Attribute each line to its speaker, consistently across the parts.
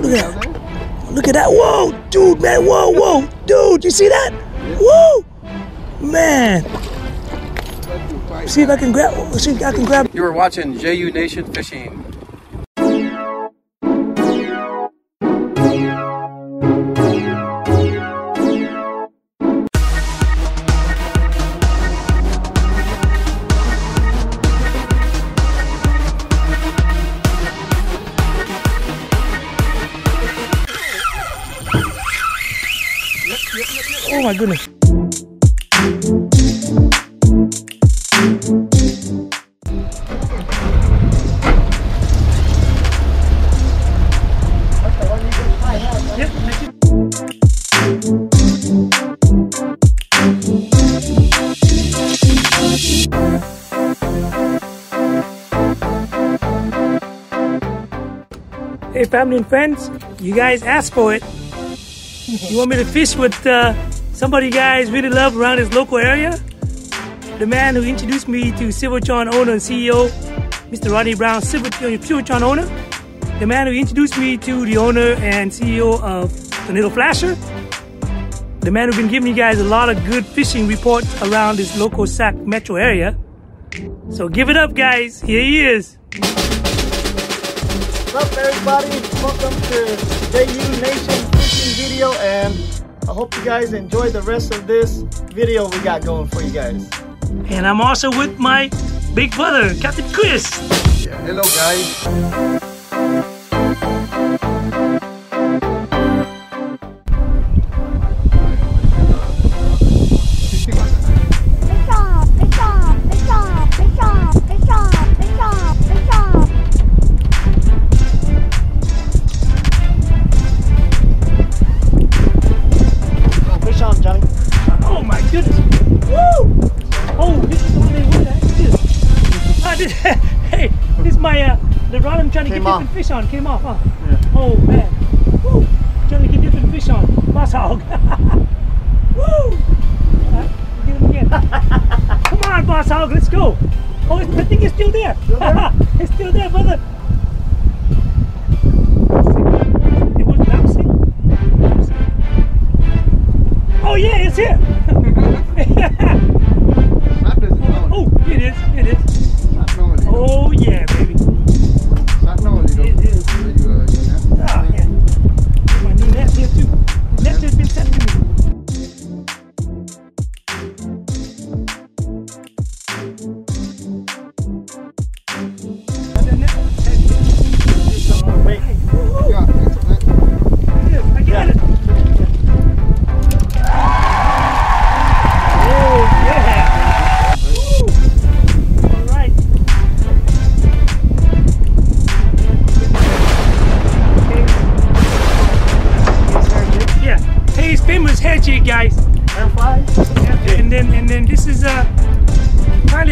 Speaker 1: Look at that. Look at that. Whoa, dude, man. Whoa, whoa. Dude, you see that? Whoa. Man. See if I can grab. See if I can grab.
Speaker 2: You were watching JU Nation Fishing.
Speaker 1: Oh my goodness. Hey, family and friends, you guys asked for it. You want me to fish with uh, somebody you guys really love around this local area? The man who introduced me to Silvertron owner and CEO, Mr. Rodney Brown, Silvertron owner. The man who introduced me to the owner and CEO of the Tornado Flasher. The man who's been giving you guys a lot of good fishing reports around this local Sac metro area. So give it up, guys. Here he is.
Speaker 3: What's up, everybody? Welcome to JU Nation Video, and I hope you guys enjoy the rest of this video we got going for you guys.
Speaker 1: And I'm also with my big brother, Captain Chris.
Speaker 4: Yeah, hello guys.
Speaker 1: Trying to
Speaker 3: Came
Speaker 1: get
Speaker 3: off.
Speaker 1: different fish on. Came off, huh? Oh man. Woo! Trying to get different fish on. Boss hog. Woo! Uh, get him again. Come on, boss hog, let's go. Oh, it's, I think it's still there. it's still there, brother. It was bouncing. Oh yeah, it's here.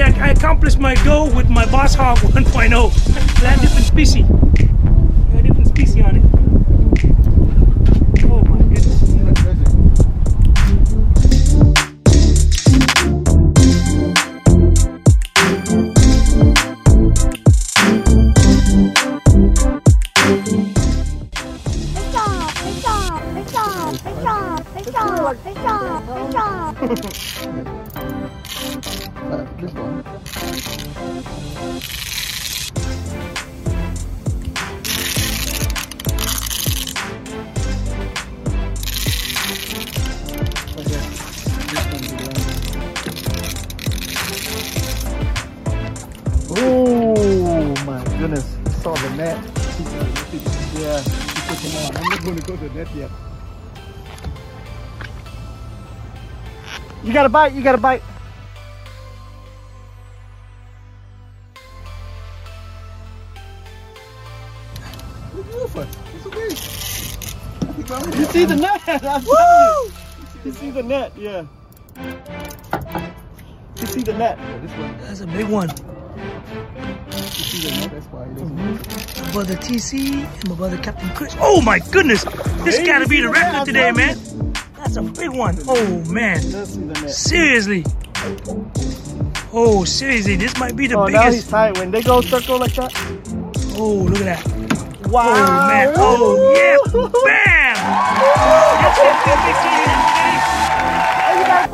Speaker 1: I, I accomplished my goal with my Boss Hog 1.0. Land different species.
Speaker 3: Yeah.
Speaker 4: I'm not going to go to that yet.
Speaker 3: You got a bite, you got a bite.
Speaker 4: It's okay.
Speaker 3: You see the net? I'm telling you. You see the net, yeah. You see the net.
Speaker 4: This one,
Speaker 1: That's a big one.
Speaker 4: You see the net, that's why it doesn't.
Speaker 1: My brother Tsee and my brother Captain Chris. Oh my goodness! This
Speaker 3: Hey,
Speaker 1: gotta be the
Speaker 3: the
Speaker 1: record
Speaker 3: I'm
Speaker 1: today, man. That's a big one. Oh man.
Speaker 3: Does see the net.
Speaker 1: Seriously. Oh, seriously, this might be the
Speaker 3: Oh, now he's
Speaker 1: biggest.
Speaker 3: tight. When they go circle like that.
Speaker 1: Oh, look at that.
Speaker 3: Wow.
Speaker 1: Oh man. Oh yeah, Bam! That's it.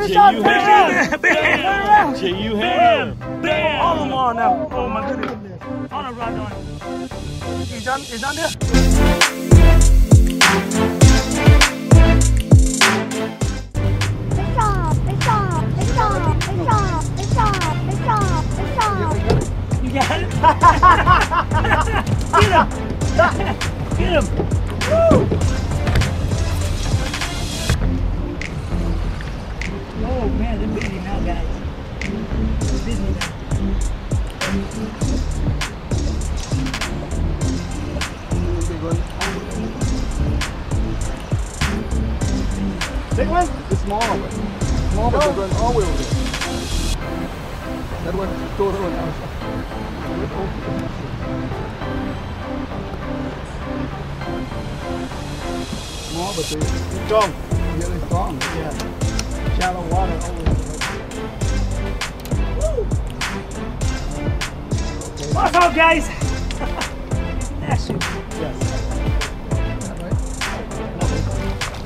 Speaker 1: Good fishing.
Speaker 3: Hey, you got fish on. Turn around.
Speaker 1: Bam! Bam!
Speaker 5: J.U. Hammer.
Speaker 1: Bam! All of them on now. Oh my goodness. All the rod on. Is on, is on there? Get him! Get him! Woo! Man, they're busy now, guys. They're busy now.
Speaker 3: Big one?
Speaker 4: The small one. Small but they're going all the way over there. That one is total now. Small but they
Speaker 3: Strong.
Speaker 4: really strong.
Speaker 3: Yeah. Shallow water always.
Speaker 1: What's up, guys? Massive.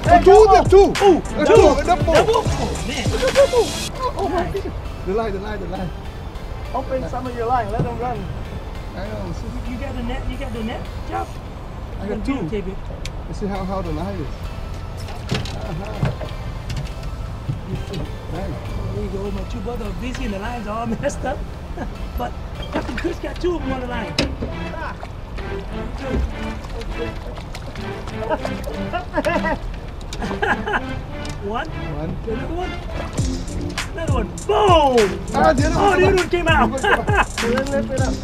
Speaker 3: Hey,
Speaker 4: Two,
Speaker 3: come
Speaker 4: the
Speaker 3: on.
Speaker 4: two.
Speaker 1: Ooh,
Speaker 4: The
Speaker 1: double,
Speaker 4: two, double.
Speaker 1: double. Oh man.
Speaker 4: Oh my goodness. The line, the line, the line.
Speaker 3: Open some of your line. Let them run.
Speaker 4: I know. See,
Speaker 1: You got the net? You got the net, Jeff?
Speaker 4: I got two.
Speaker 1: Videotape it.
Speaker 4: You see how, how the line is. Uh-huh. Nice.
Speaker 1: There you go. My two brothers are busy and the lines are all messed up. but Captain Chris got two of them on the line. one,
Speaker 4: One.
Speaker 1: another one, another one. Boom!
Speaker 4: Ah, the
Speaker 1: Oh, the other one came out.
Speaker 3: Lift it up.
Speaker 4: Lift it up.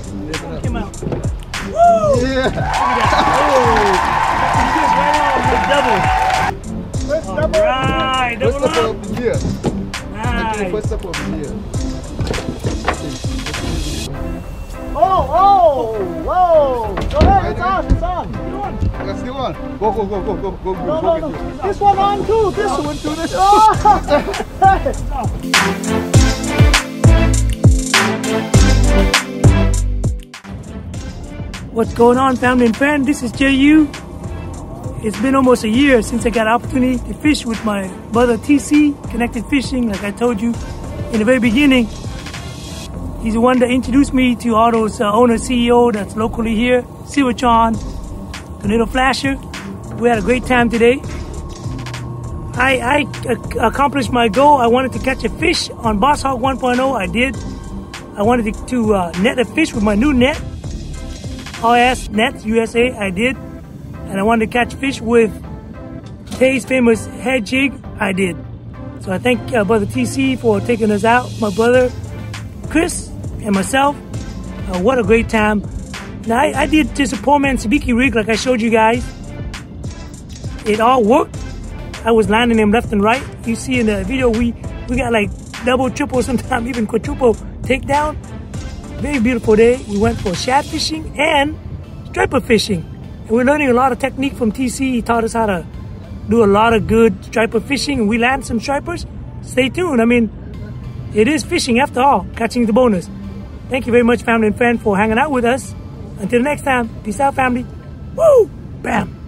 Speaker 1: came out. Woo!
Speaker 4: Yeah.
Speaker 1: Captain Chris right on with double. All
Speaker 3: double.
Speaker 1: right, double up.
Speaker 4: The. Actually,
Speaker 1: Nice.
Speaker 4: first step of the year.
Speaker 3: Oh, oh, whoa. Go ahead. It's on. It's on.
Speaker 4: Let's do one. Go, go, go, go, go, go, go,
Speaker 3: No,
Speaker 4: go,
Speaker 3: no,
Speaker 4: go.
Speaker 3: no. This one on too. This one too. This Oh.
Speaker 1: What's going on, family and friend? This is JU. It's been almost a year since I got an opportunity to fish with my brother Tsee, Connected Fishing, like I told you in the very beginning. He's the one that introduced me to all those uh, owner CEO that's locally here, Silvertron, Tornado Flasher. We had a great time today. I, I ac- accomplished my goal. I wanted to catch a fish on Boss Hog 1.0. I did. I wanted to, to uh, net a fish with my new net. RS Nets USA, I did. And I wanted to catch fish with Tay's famous hair jig, I did. So I thank uh, Brother Tsee for taking us out, my brother Chris and myself. Uh, what a great time. Now, I, I did just a poor man sabiki rig like I showed you guys. It all worked. I was landing them left and right. You see in the video, we, we got like double, triple, sometimes even quadruple takedown. Very beautiful day. We went for shad fishing and striper fishing. We're learning a lot of technique from Tsee. He taught us how to do a lot of good striper fishing we land some stripers. Stay tuned. I mean, it is fishing after all, catching the bonus. Thank you very much, family and friend, for hanging out with us. Until next time, peace out, family. Woo! Bam!